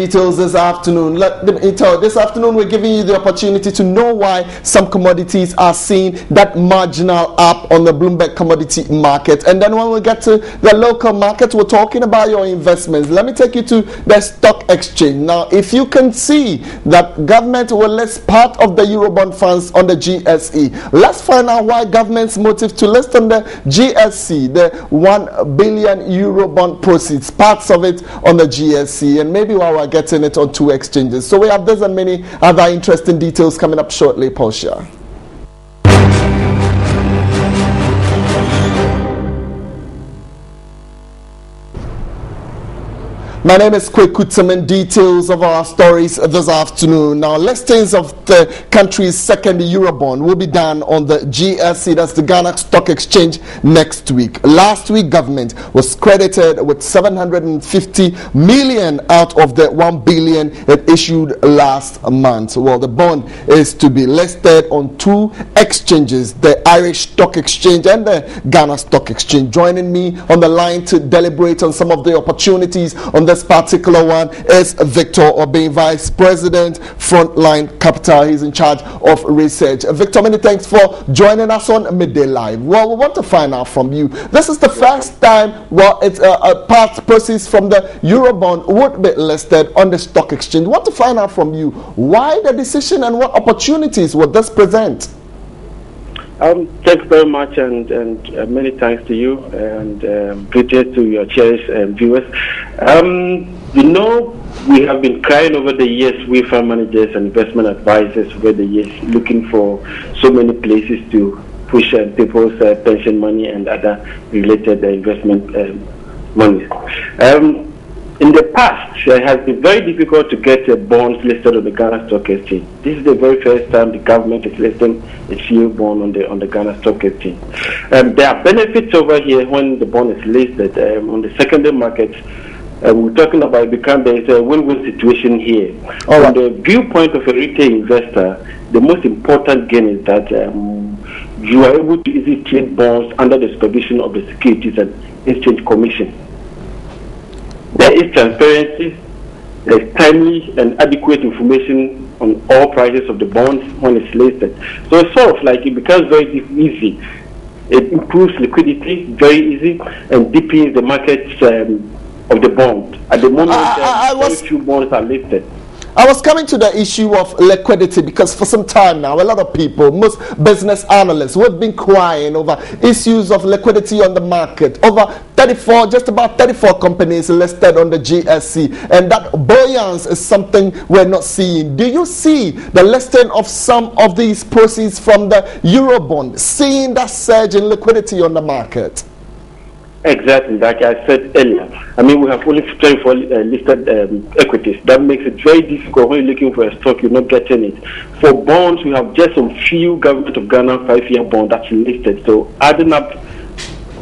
details this afternoon. Tell uh, this afternoon we're giving you the opportunity to know why some commodities are seeing that marginal up on the Bloomberg commodity market. And then when we get to the local market, we're talking about your investments. Let me take you to the stock exchange. Now, if you can see that government will list part of the Eurobond funds on the GSE, let's find out why government's motive to list on the GSE the 1 billion Eurobond proceeds, parts of it on the GSE, and maybe while are getting it on two exchanges. So we have this and many other interesting details coming up shortly, Portia. My name is Kutaman. Details of our stories this afternoon. Now, listings of the country's second Eurobond will be done on the GSE, that's the Ghana Stock Exchange, next week. Last week, government was credited with 750 million out of the 1 billion it issued last month. Well, the bond is to be listed on two exchanges, the Irish Stock Exchange and the Ghana Stock Exchange. Joining me on the line to deliberate on some of the opportunities on the this particular one is Victor Obeng, Vice President, Frontline Capital. He's in charge of research. Victor, many thanks for joining us on Midday Live. Well, we want to find out from you. This is the first time, well, it's a, a part proceeds from the Eurobond would be listed on the stock exchange. We want to find out from you why the decision and what opportunities would this present? Um, thanks very much, and, and uh, many thanks to you, and um, greetings to your cherished um, viewers. Um, you know, we have been crying over the years, we fund managers and investment advisors over the years, looking for so many places to push uh, people's uh, pension money and other related uh, investment money. Um, in the past, it has been very difficult to get a bond listed on the Ghana Stock Exchange. This is the very first time the government is listing a few bond on the on the Ghana Stock Exchange. Um, there are benefits over here when the bond is listed um, on the secondary market. Um, we're talking about become there's a win-win situation here. All From the viewpoint of a retail investor, the most important gain is that um, you are able to easily trade bonds under the supervision of the Securities and Exchange Commission. Is transparency, there is timely and adequate information on all prices of the bonds when it's listed. So it's sort of like it becomes very easy. It improves liquidity very easy and deepens the markets um, of the bond. At the moment, I, I, I very few bonds are listed. I was coming to the issue of liquidity because for some time now, a lot of people, most business analysts, we've been crying over issues of liquidity on the market. Over 34, just about 34 companies listed on the GSE, and that buoyance is something we're not seeing. Do you see the listing of some of these proceeds from the Eurobond, seeing that surge in liquidity on the market? Exactly, like I said earlier. I mean, we have only 24 uh, listed um, equities. That makes it very difficult when you're looking for a stock, you're not getting it. For bonds, we have just some few government of Ghana five-year bond that's listed. So adding up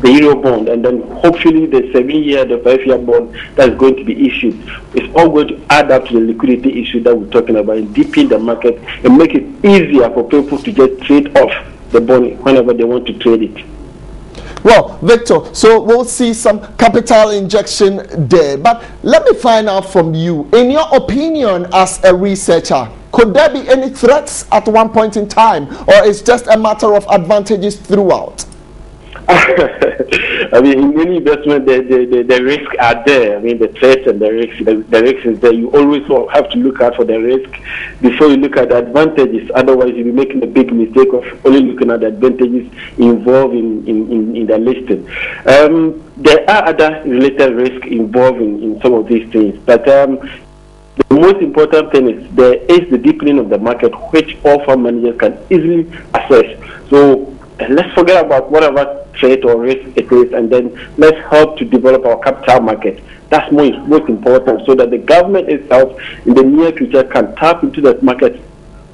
the euro bond and then hopefully the seven-year, the five-year bond that's going to be issued, it's all going to add up to the liquidity issue that we're talking about and deepen the market and make it easier for people to just trade off the bond whenever they want to trade it. Well, Victor, so we'll see some capital injection there. But let me find out from you, in your opinion as a researcher, could there be any threats at one point in time, or is just a matter of advantages throughout? I mean, in any investment, the, the, the, the risks are there. I mean, the threats and the risks, the, the is there. You always have to look out for the risk before you look at the advantages. Otherwise, you'll be making a big mistake of only looking at the advantages involved in, in, in, in the listing. Um, there are other related risks involved in, in some of these things, but um, the most important thing is there is the deepening of the market, which all fund managers can easily assess. So let's forget about whatever threat or risk it is, and then let's help to develop our capital market. That's most, most important, so that the government itself in the near future can tap into that market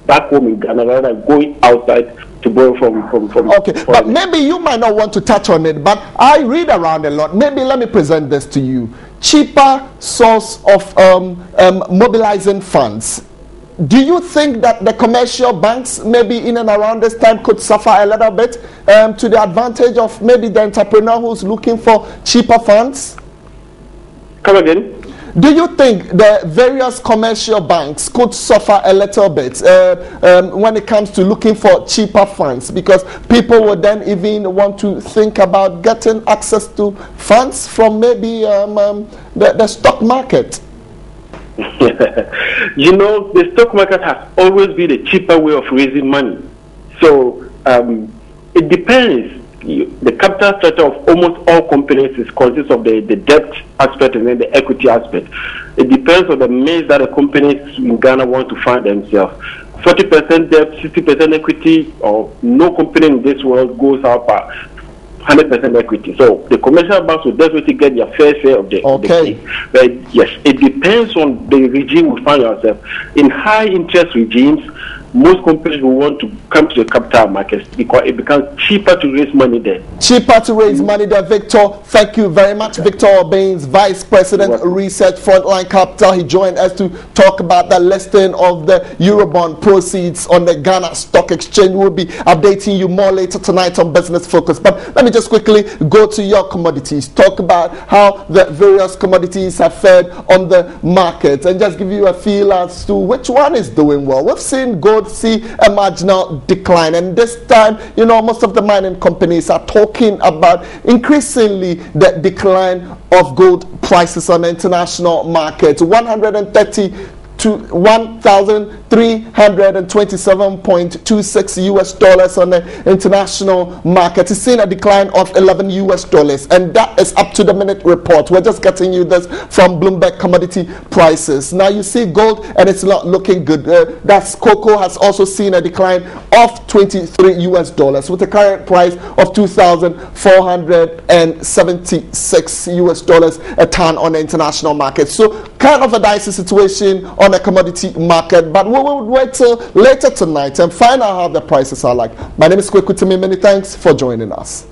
back home in Ghana rather than going outside to borrow from from from. Okay, but maybe you might not want to touch on it, but I read around a lot. Maybe let me present this to you: cheaper source of um, um, mobilizing funds do you think that the commercial banks, maybe in and around this time, could suffer a little bit um, to the advantage of maybe the entrepreneur who's looking for cheaper funds? Come again. Do you think the various commercial banks could suffer a little bit uh, um, when it comes to looking for cheaper funds? Because people would then even want to think about getting access to funds from maybe um, um, the, the stock market. you know, the stock market has always been a cheaper way of raising money. So um, it depends the capital structure of almost all companies is consists of the, the debt aspect and then the equity aspect. It depends on the means that the companies in Ghana want to find themselves. 40% debt, 60% equity, or no company in this world goes up at 100% equity. So the commercial banks will definitely get their fair share of the, okay. The but yes, it depends on the regime we find ourselves In high interest regimes, most companies will want to come to the capital markets because it becomes cheaper to raise money there. Cheaper to raise money there, Victor. Thank you very much, Victor Baines, Vice President, Research Frontline Capital. He joined us to talk about the listing of the Eurobond proceeds on the Ghana Stock Exchange. We'll be updating you more later tonight on Business Focus. But let me just quickly go to your commodities, talk about how the various commodities have fared on the market, and just give you a feel as to which one is doing well. We've seen gold see a marginal decline. And this time, you know, most of the mining companies are talking about increasingly the decline of gold prices on international market. 130 to 1,327.26 US dollars on the international market. It's seen a decline of 11 US dollars, and that is up to the minute report. We're just getting you this from Bloomberg commodity prices. Now you see gold, and it's not looking good. Uh, that's cocoa has also seen a decline of 23 US dollars with a current price of 2,476 US dollars a ton on the international market. So kind of a dicey situation on on the commodity market. But we will wait till later tonight and find out how the prices are like. My name is Kwekutimi. Many thanks for joining us.